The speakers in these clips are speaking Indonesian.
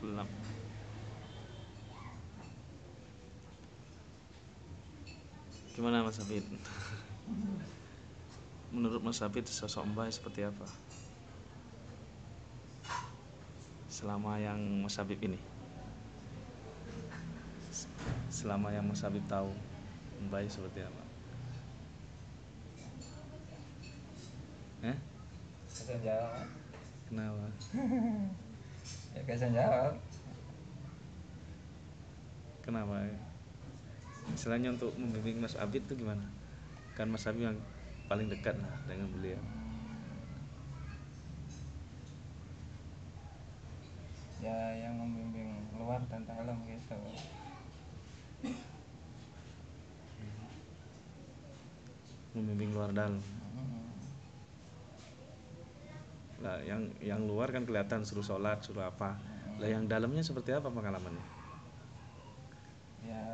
Gelap. Gimana Mas Hafid? Menurut Mas Hafid sosok Mbak seperti apa? Selama yang Mas Habib ini Selama yang Mas Habib tahu Mbak seperti apa? Eh? Jawab. Kenapa? Ya bisa jawab. Kenapa? Istilahnya untuk membimbing Mas Abid itu gimana? Kan Mas Abid yang paling dekat lah dengan beliau. Ya yang membimbing luar dan dalam gitu. Membimbing luar dalam. Hmm. Lah yang yang luar kan kelihatan suruh sholat, suruh apa. Lah yang dalamnya seperti apa pengalamannya? Ya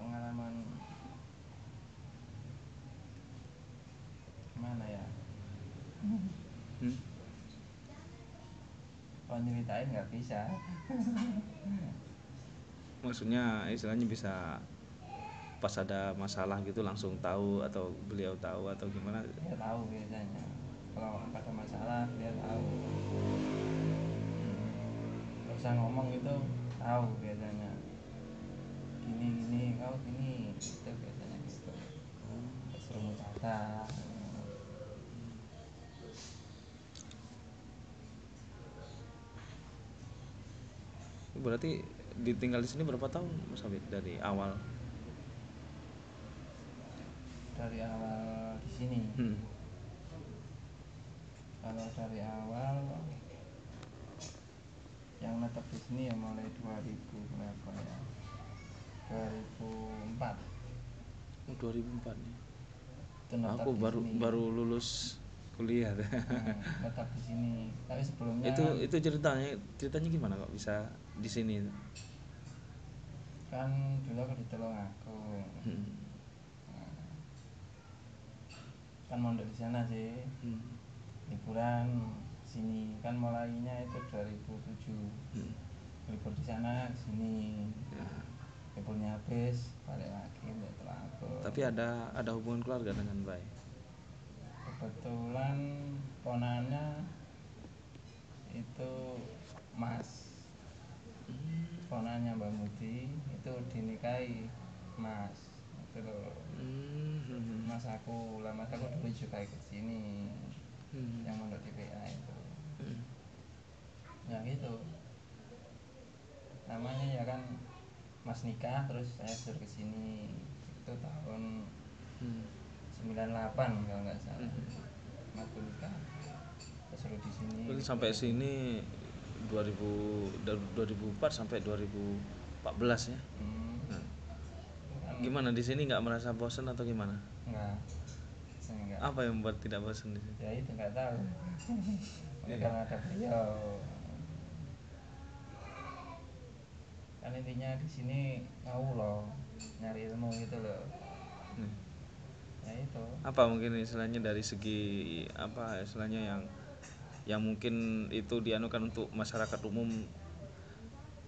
pengalaman gimana ya? Hmm? Kalau nyeritain nggak bisa. Maksudnya istilahnya bisa pas ada masalah gitu langsung tahu atau beliau tahu atau gimana? Dia tahu biasanya. Kalau ada masalah dia tahu. Gak usah ngomong itu tahu biasanya. Gini gini kau gini itu biasanya gitu. Suruh mencatat. Berarti ditinggal di sini berapa tahun Mas Abid dari awal? dari awal di sini Hmm. Kalau dari awal yang netap di sini ya mulai 2000 berapa ya 2004 Oh, 2004 nih. itu netap Aku baru sini. baru lulus kuliah. Hmm, netap di sini tapi sebelumnya itu itu ceritanya ceritanya gimana kok bisa di sini? kan dulu aku di Tulungagung Hmm. Nah, kan mondok di sana sih Hmm. Liburan sini kan mulainya itu 2007 Hmm. libur di sana sini Ya. liburnya habis balik lagi untuk Tapi ada ada hubungan keluarga dengan Bay. kebetulan ponannya itu Mas ponannya Mbak Muti itu dinikahi Mas itu loh Hmm. Mas aku lah Mas aku dulu juga ikut sini Hmm. yang mondok di PA itu Hmm. ya gitu namanya ya kan Mas nikah terus saya suruh ke sini itu tahun Hmm. 98 kalau nggak salah Mhm. Mas nikah terus suruh di sini Berarti sampai sini 2000 dari 2004 sampai 2014 ya. hmm. Nah, gimana di sini nggak merasa bosan atau gimana? enggak saya enggak Apa yang membuat tidak bosan di sini? ya itu nggak tahu Iya. karena ada beliau kan intinya di sini ngau loh nyari ilmu gitu loh Hmm. ya itu Apa mungkin istilahnya dari segi apa istilahnya yang yang mungkin itu dianukan untuk masyarakat umum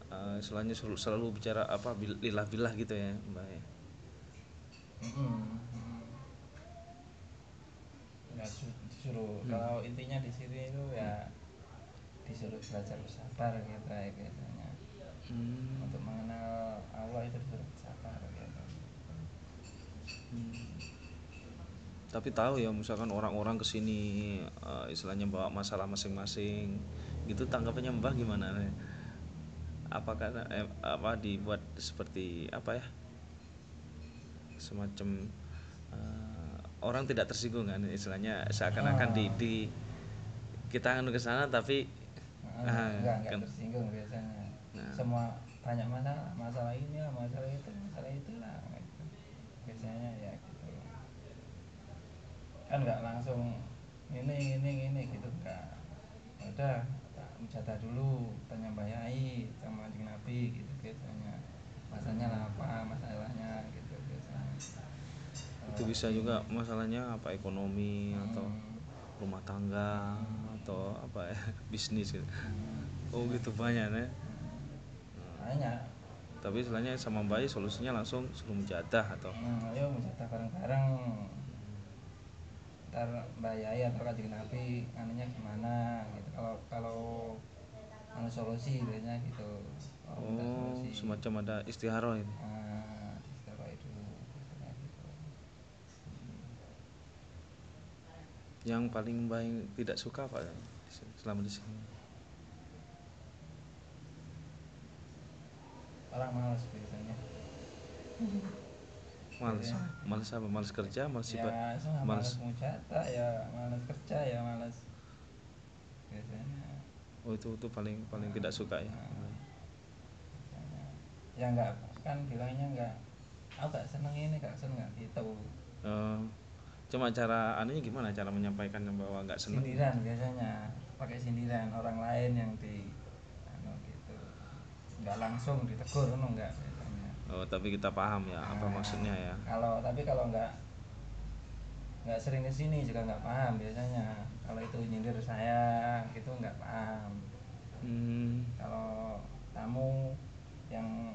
eh, istilahnya selalu, selalu bicara apa bil- lilah-bilah gitu ya, Mbak ya. Mm. Ya, su- disuruh Hmm. kalau intinya di sini itu ya disuruh belajar bersabar gitu ya biasanya Hmm. untuk mengenal Allah itu disuruh bersabar gitu Hmm. Tapi tahu ya misalkan orang-orang ke sini eh, istilahnya bawa masalah masing-masing, gitu tanggapannya Mbah gimana? Apakah eh, apa dibuat seperti apa ya? Semacam eh, orang tidak tersinggung kan istilahnya seakan-akan di, di kita anu ke sana tapi Nah, Ah, enggak enggak kan. tersinggung biasanya Nah. semua banyak masalah masalah ini lah masalah itu masalah itulah gitu. biasanya ya gitu kan nggak langsung ini ini ini gitu enggak Ya udah tak mencatat dulu tanya Mbak Yai sama Kanjeng Nabi gitu biasanya masalahnya lah apa masalahnya gitu biasanya itu bisa juga masalahnya apa ekonomi atau rumah tangga atau apa ya bisnis gitu. Oh gitu banyak ya banyak. Tapi istilahnya sama bayi solusinya langsung suruh mujadah atau? Hmm, ayo mujadah bareng-bareng. Ntar Mbak Yai atau kajian Nabi anunya gimana gitu. Kalau kalau anu solusi biasanya gitu. Oh solusi. semacam ada istiharoh ini. Nah, disetelah itu biasanya gitu. Yang paling baik tidak suka apa ya selama di sini? Orang malas biasanya. Males? Iya. males apa? Males kerja males ya malas mujadah ya malas kerja ya malas biasanya. Oh itu itu paling paling tidak suka ya? Biasanya. Ya enggak kan bilangnya enggak aku gak seneng ini gak seneng nggak gitu. Eh, cuma cara anunya gimana? Cara menyampaikan bahwa nggak seneng? Sindiran biasanya. Pakai sindiran orang lain yang di anu gitu. Nggak langsung ditegur anu biasanya. Oh tapi kita paham ya apa Nah, maksudnya ya. kalau tapi kalau nggak nggak sering ke sini juga nggak paham biasanya. Kalau itu nyindir saya gitu nggak paham. Hmm, kalau tamu yang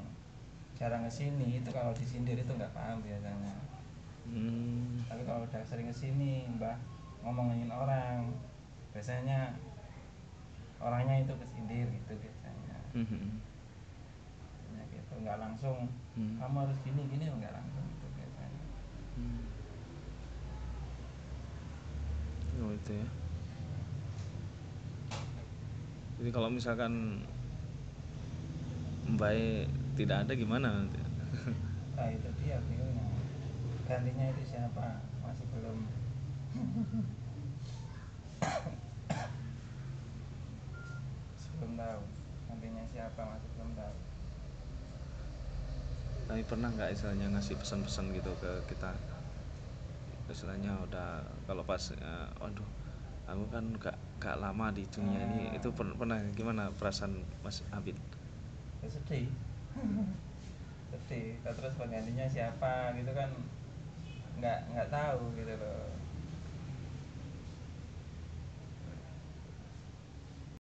jarang ke sini itu kalau disindir itu nggak paham biasanya hmm, tapi kalau udah sering ke sini mbah ngomongin orang biasanya orangnya itu kesindir gitu biasanya. Hmm, biasanya gitu nggak langsung hmm, kamu harus gini gini nggak langsung gitu biasanya. Hmm. oh itu ya. Jadi kalau misalkan baik tidak ada gimana nanti? Nah itu dia bingungnya gantinya itu siapa? Masih belum. Belum tahu. Gantinya siapa? Masih belum tahu. Tapi pernah nggak istilahnya ngasih pesan-pesan gitu ke kita? Istilahnya udah kalau pas eh, waduh aku kan gak gak lama di dunia ini. Ah. itu per- pernah gimana perasaan Mas Abid ya sedih. Sedih. Nah, terus penggantinya siapa? Gitu kan nggak nggak tahu gitu loh